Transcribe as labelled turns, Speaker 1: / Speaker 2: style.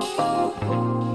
Speaker 1: Música